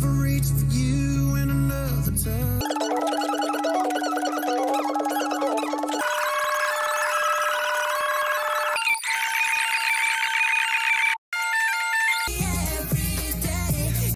never reach for you in another time.